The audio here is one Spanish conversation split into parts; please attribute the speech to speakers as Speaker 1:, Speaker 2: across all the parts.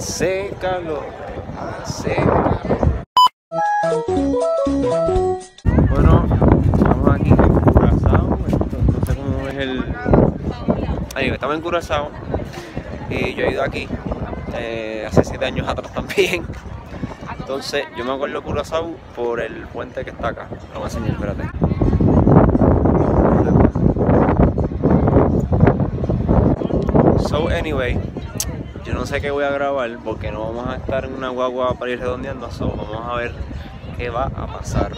Speaker 1: Hace calor, hace calor. Bueno, estamos aquí en Curazao. No sé cómo es el. Ahí, estamos en Curazao. Y yo he ido aquí eh, hace 7 años atrás también. Entonces, yo me acuerdo Curazao por el puente que está acá. Lo voy a enseñar, espérate. So, anyway, yo no sé qué voy a grabar porque no vamos a estar en una guagua para ir redondeando. So, vamos a ver qué va a pasar.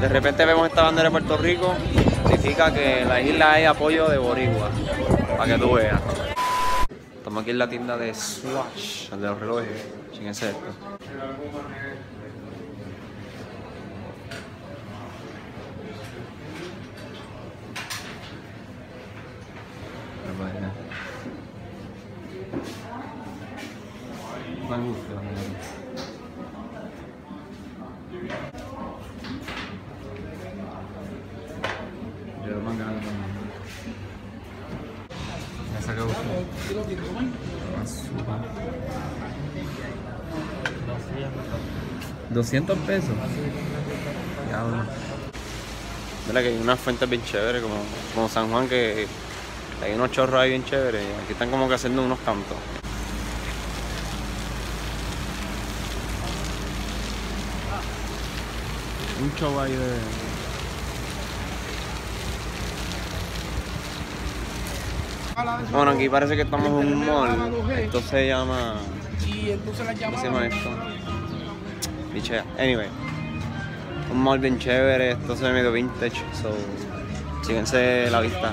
Speaker 1: De repente vemos esta bandera de Puerto Rico, significa que en la isla hay apoyo de Boricua, para que tú veas. Estamos aquí en la tienda de Swatch, el de los relojes, fíjense esto. Me gusta, me gusta. Yo lo manga Esa que busco. Azúcar. 200 pesos. Diablo. Mira que hay unas fuentes bien chéveres, como, como San Juan, que hay unos chorros ahí bien chéveres. Y aquí están como que haciendo unos cantos. Un show ahí de. Bueno, aquí parece que estamos en un mall. Esto se llama. ¿Cómo se llama esto? Bichea. Anyway. Un mall bien chévere. Esto se ve medio vintage. So. Síguense la vista.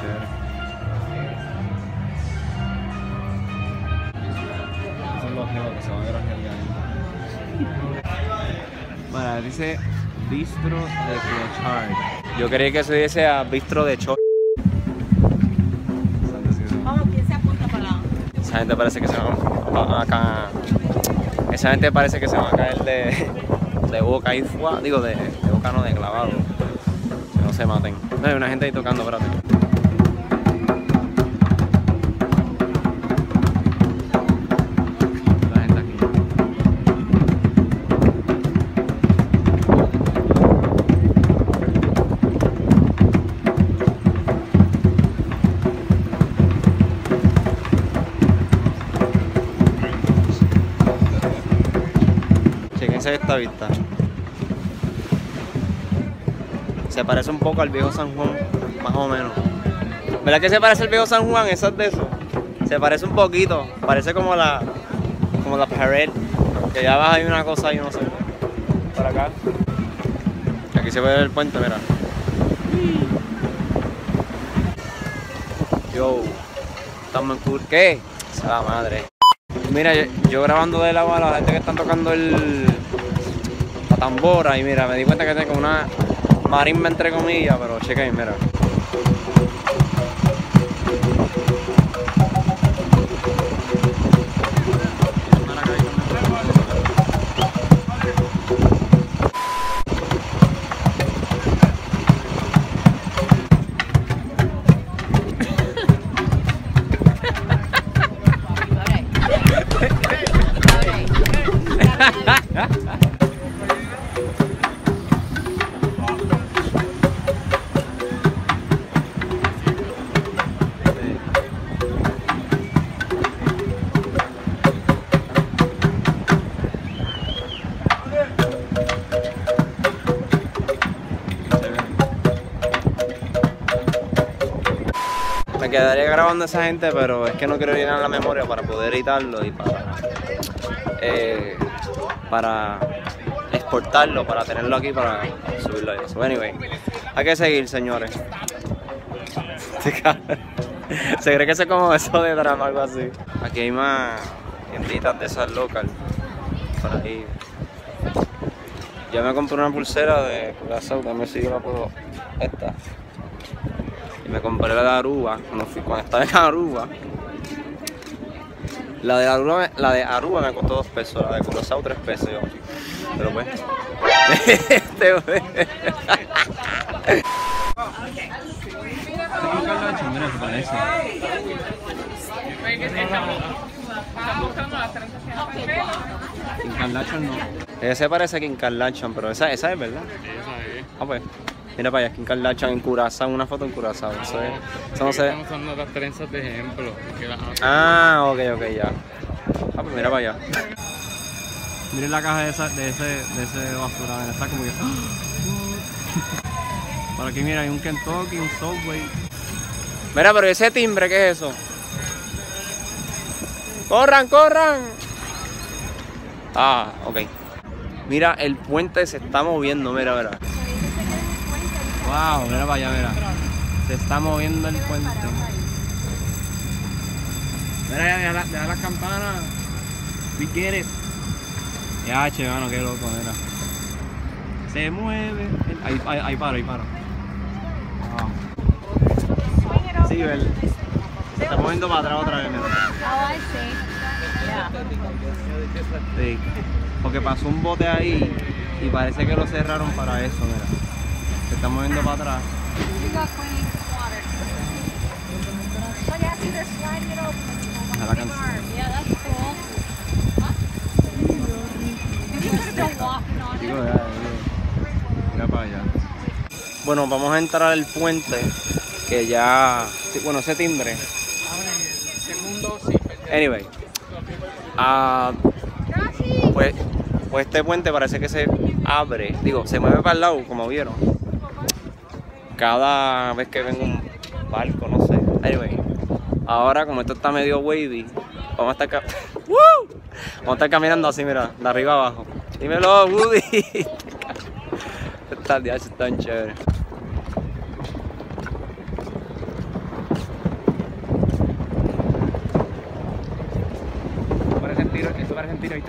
Speaker 1: Chévere. Esos son los geos que se van a ver ahí. Bueno, dice bistro de Clochard. Yo creía que se dice a bistro de Cho.
Speaker 2: Vamos, ¿quién se apunta para la?
Speaker 1: Esa gente parece que se va a ca- Esa gente parece que se va a caer de, de boca y fuá. Digo, de, de boca no, de clavado. Que no se maten. No, hay una gente ahí tocando, espérate. Chequense esta vista. Se parece un poco al viejo San Juan, más o menos. ¿Verdad que se parece al viejo San Juan? Eso es de eso. Se parece un poquito. Parece como la. como la pared. Que ya abajo hay una cosa y no sé. Por acá. Aquí se ve el puente, mira. Yo. Estamos en Cur. ¿Qué? Se la madre. Mira, yo, grabando de lado a la gente que están tocando el la tambora y mira, me di cuenta que tengo una marimba entre comillas, pero chequen, mira. Quedaría grabando a esa gente, pero es que no quiero llenar la memoria para poder editarlo y para eh, exportarlo, para tenerlo aquí, para subirlo a eso. Anyway, hay que seguir, señores. Se cree que es como eso de drama, algo así. Aquí hay más tienditas de esas local. Por ahí. Ya me compré una pulsera de Curazao, también si yo la puedo. Esta. Me compré la de Aruba, cuando, fui, cuando estaba en Aruba. La de Aruba, me- la de Aruba me costó 2 pesos, la de Curazao 3 pesos. Yo. Pero pues. Este güey. Mira, se parece. No. Ese parece a King Kardashian, pero esa, esa es verdad.
Speaker 3: Esa es.
Speaker 1: Ah, pues. Mira para allá, Kim Kardashian en Curazao, una foto en Curazao. Eso, es, eso no se
Speaker 3: Estamos usando las trenzas de ejemplo. Las.
Speaker 1: Ah, ok, ok, ya. Ah, pues mira para allá. Miren la caja de, esa, de ese, de ese basura, está como que. Por aquí, mira, hay un Kentucky, un Subway. Mira, pero ese timbre, ¿qué es eso? ¡Corran, corran! Ah, ok. Mira, el puente se está moviendo, mira, mira. Wow, mira para allá, mira. Se está moviendo el puente. Mira, ya, deja, la- deja las campanas. We get it. Ya, che, mano, qué loco, mira. Se mueve. Ahí, ahí, ahí paro, ahí paro. Wow. Sí, vel. Se está moviendo para atrás otra vez, mira. Sí. Porque pasó un bote ahí y parece que lo cerraron para eso, mira. Se está moviendo para atrás. Mira para allá. Bueno, vamos a entrar al puente que ya. Bueno, ese timbre. Anyway. Ah, pues, pues este puente parece que se abre. Digo, se mueve para el lado, como vieron. Cada vez que venga un barco, no sé. Anyway. Ahora, como esto está medio wavy, vamos a estar. ¡Woo! Vamos a estar caminando así, mira, de arriba abajo. Dímelo, Woody. Estas días están chéveres. Esto parece el tiro, esto parece el tiro ahí.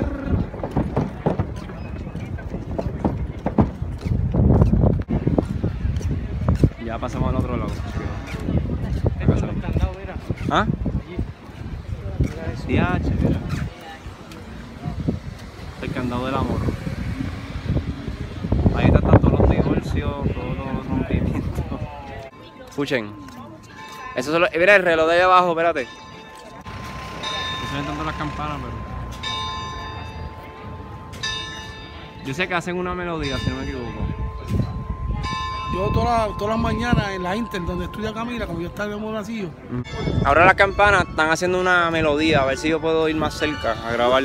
Speaker 1: Ya pasamos al otro lado. Acá se lo-
Speaker 3: mira.
Speaker 1: ¿Ah? DH, mira. El candado del amor. Ahí están todos los divorcios, todos los rompimientos. Escuchen. Eso solo. Mira el reloj de ahí abajo, espérate. Ven tanto las campanas, pero. Yo sé que hacen una melodía, si no me equivoco.
Speaker 4: Yo todas las- todas las mañanas en la Inter, donde estudia Camila, como yo estaba en vacío,
Speaker 1: Ahora las campanas están haciendo una melodía, a ver si yo puedo ir más cerca a grabar.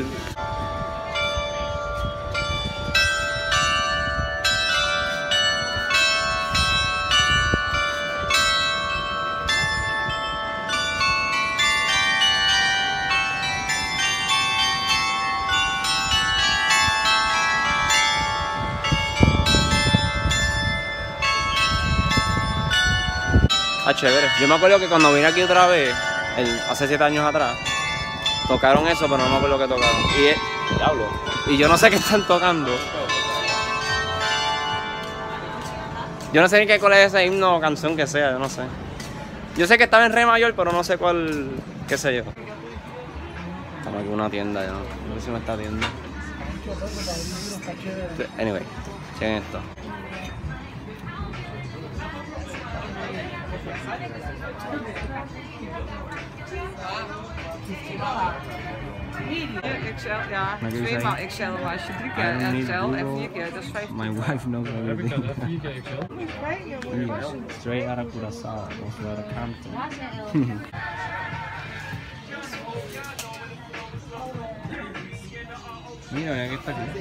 Speaker 1: Yo me acuerdo que cuando vine aquí otra vez, hace siete años atrás, tocaron eso, pero no me acuerdo qué tocaron. Y diablo. Y yo no sé qué están tocando. Yo no sé ni qué cuál es ese himno o canción que sea, yo no sé. Yo sé que estaba en re mayor, pero no sé cuál, qué sé yo. Estamos aquí en una tienda, yo no, sé si me está tienda. Anyway, chequen esto.
Speaker 5: XL, ja.
Speaker 1: Maar die
Speaker 5: Twee
Speaker 1: zijn-
Speaker 5: maal XL was je drie
Speaker 1: I
Speaker 5: keer
Speaker 1: don't need
Speaker 5: XL en vier keer, dat is 15.
Speaker 1: My wife knows everything.
Speaker 3: vier keer XL.
Speaker 1: Yes, straight out of Curaçao, also out of Compton. Mira, mira que está aquí.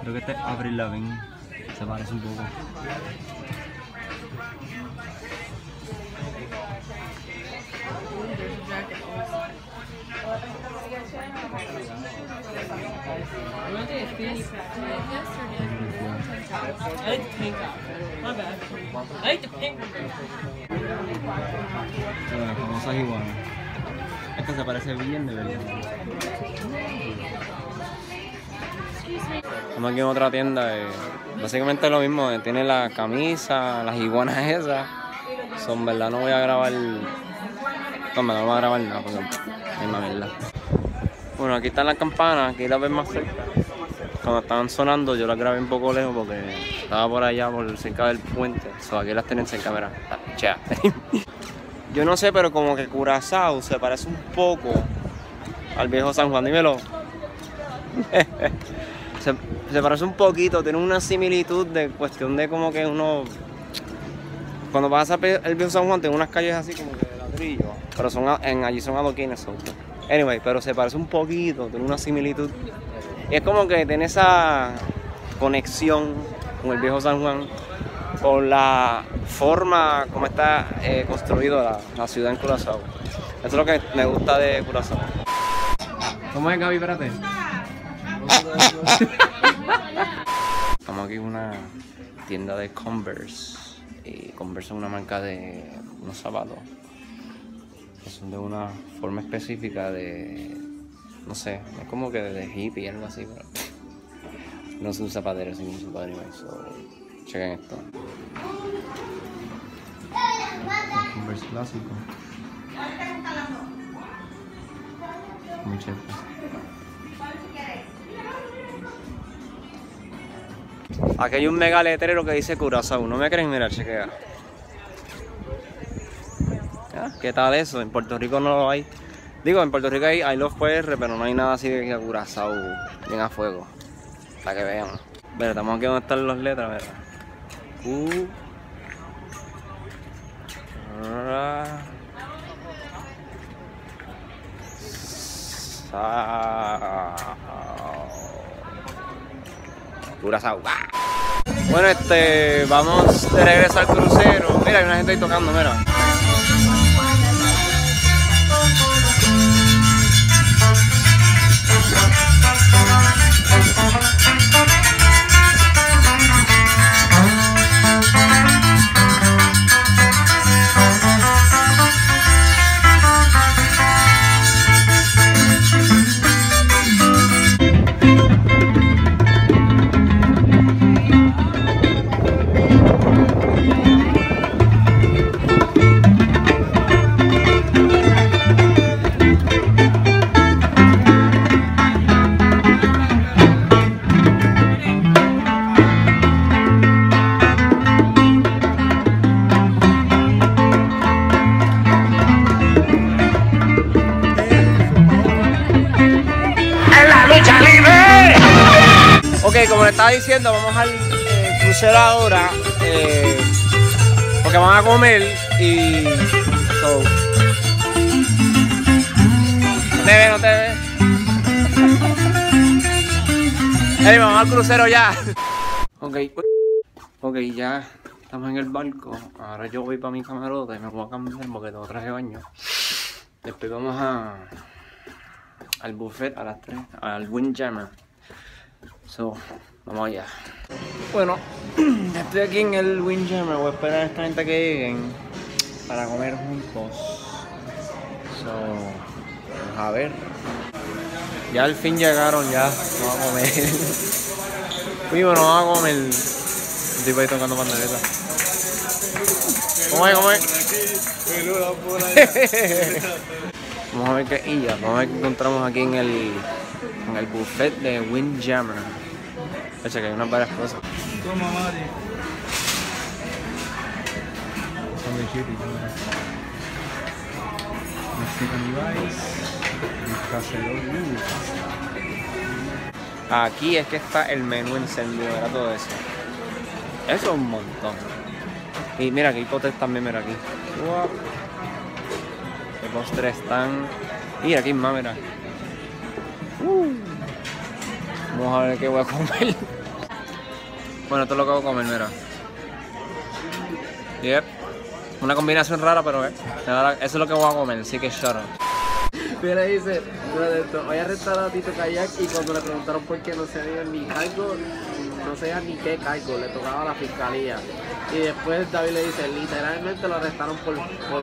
Speaker 1: Creo que este es Avril Lavigne. Se parece un poco.
Speaker 2: I like the pink. I like the pink.
Speaker 1: Las famosas iguanas. Esta se parece bien de verdad. Estamos aquí en otra tienda. eh, básicamente es lo mismo. eh, Tiene la camisa, las iguanas esas. Son verdad, no voy a grabar. No, me no voy a grabar nada porque es una mierda. Bueno, aquí están las campanas, aquí las ven más cerca. Cuando estaban sonando, yo las grabé un poco lejos porque estaba por allá, por cerca del puente. Aquí las tienen en cámara. Chea. Yo no sé, pero como que Curazao se parece un poco al viejo San Juan. Dímelo. se, parece un poquito, tiene una similitud de cuestión de como que uno. Cuando vas a el viejo San Juan, tiene unas calles así como de ladrillo, pero son en, allí son adoquines. so. Anyway, pero se parece un poquito, tiene una similitud. Y es como que tiene esa conexión con el viejo San Juan por la forma como está eh, construido la, la ciudad en Curazao. Eso es lo que me gusta de Curazao. ¿Cómo es Gaby? Espérate. Estamos aquí en una tienda de Converse. Y Converse es una marca de unos zapatos. Que son de una forma específica de. No sé, es como que de hippie, algo así. Pero no son zapateros, sino un zapatero. So, chequen esto. Un Converse clásico. Muy chévere. Aquí hay un mega letrero que dice Curazao. ¿No me creen? Mira, chequea. ¿Qué tal eso? En Puerto Rico no lo hay. Digo, en Puerto Rico hay I Love PR, pero no hay nada así de Curazao bien a fuego. Para que vean. Mira, estamos aquí donde están las letras. Cu. Ra. Sao. Curazao. Bueno, este, vamos de regreso al crucero. Mira, hay una gente ahí tocando, mira. Ok, como le estaba diciendo, vamos al eh, crucero ahora. eh, porque van a comer y. So. Te ve, no te ve. Ey, vamos al crucero ya. Ok, ok, ya estamos en el barco. Ahora yo voy para mi camarote y me voy a cambiar porque tengo traje de baño. Después vamos a. al buffet a las 3, al Windjammer. So, vamos allá. Bueno, estoy aquí en el Windjammer. Voy a esperar a esta gente que lleguen para comer juntos. So, vamos a ver. Ya al fin llegaron, ya. Vamos a comer. Uy, bueno, vamos a comer. Tipo ahí tocando pandereta. ¿Cómo es? Vamos a ver qué y ya, vamos a ver qué encontramos aquí en el, en el buffet de Windjammer. Echa que hay unas varias cosas.
Speaker 4: Toma, Mari.
Speaker 1: Son de Mexican rice, Aquí es que está el menú encendido, era todo eso. Eso es un montón. Y mira, aquí hay postres también, mira aquí. Guau. ¿Qué postres están? Mira, aquí más, mira. Uh. Vamos a ver qué voy a comer. Bueno, esto es lo que voy a comer, mira. Yep. Una combinación rara, pero eh, eso es lo que voy a comer, así que shut up. Mira, dice,
Speaker 6: esto, Hoy arrestaron a Tito Kayak y cuando le preguntaron por qué no se ni cargo, no sabía ni qué cargo, le tocaba a la fiscalía. Y después David le dice, literalmente lo arrestaron por, por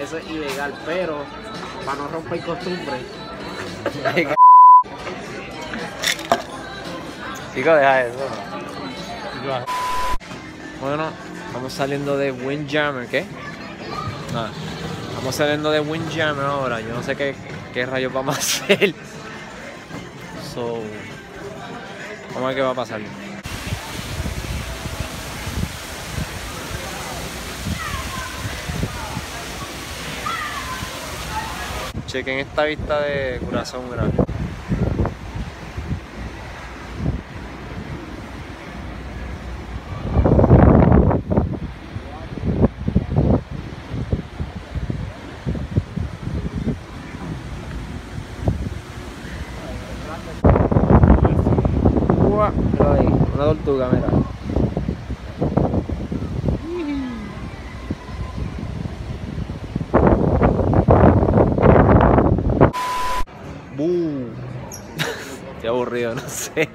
Speaker 6: eso es ilegal, pero para no romper costumbre.
Speaker 1: Chico, deja eso. Bueno, estamos saliendo de Windjammer, ¿qué? Nada. Estamos saliendo de Windjammer ahora. Yo no sé qué, qué rayos vamos a hacer. So, vamos a ver qué va a pasar. Chequen esta vista de Corazón Grande. Ua, mira ahí, una tortuga, mira. Bu. Qué aburrido, no sé.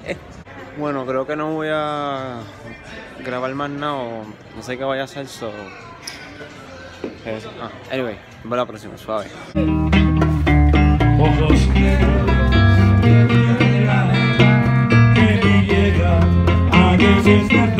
Speaker 1: Bueno, creo que no voy a grabar más nada o no sé qué vaya a hacer, so... Ah, anyway, la próxima, suave. is the